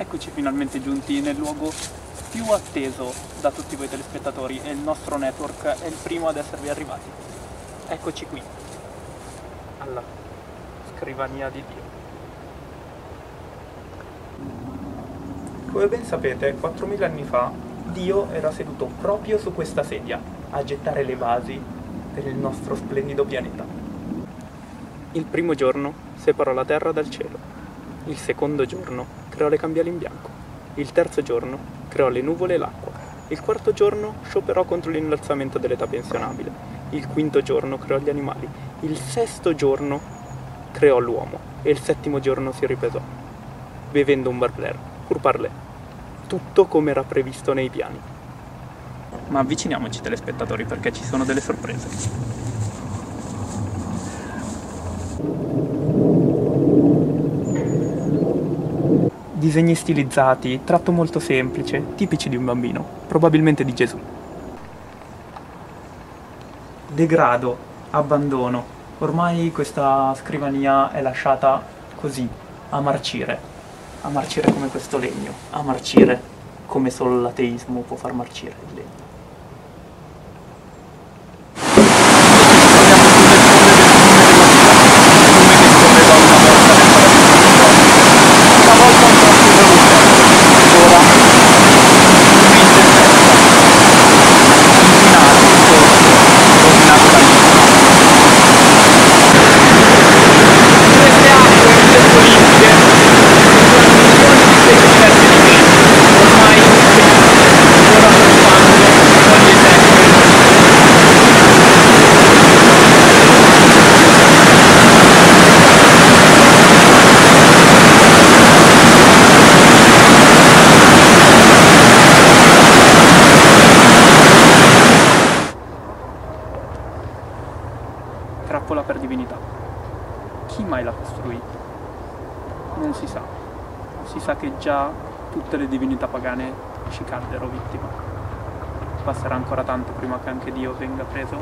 Eccoci finalmente giunti nel luogo più atteso da tutti voi telespettatori e il nostro network è il primo ad esservi arrivati. Eccoci qui, alla scrivania di Dio. Come ben sapete, 4.000 anni fa Dio era seduto proprio su questa sedia a gettare le basi per il nostro splendido pianeta. Il primo giorno separò la terra dal cielo. Il secondo giorno creò le cambiali in bianco. Il terzo giorno creò le nuvole e l'acqua. Il quarto giorno scioperò contro l'innalzamento dell'età pensionabile. Il quinto giorno creò gli animali. Il sesto giorno creò l'uomo. E il settimo giorno si riposò, bevendo un barbler, pur parlè. Tutto come era previsto nei piani. Ma avviciniamoci telespettatori perché ci sono delle sorprese. Disegni stilizzati, tratto molto semplice, tipici di un bambino, probabilmente di Gesù. Degrado, abbandono. Ormai questa scrivania è lasciata così, a marcire, a marcire come questo legno, a marcire come solo l'ateismo può far marcire il legno. Per divinità. Chi mai l'ha costruita? Non si sa. Si sa che già tutte le divinità pagane ci caddero vittima. Passerà ancora tanto prima che anche Dio venga preso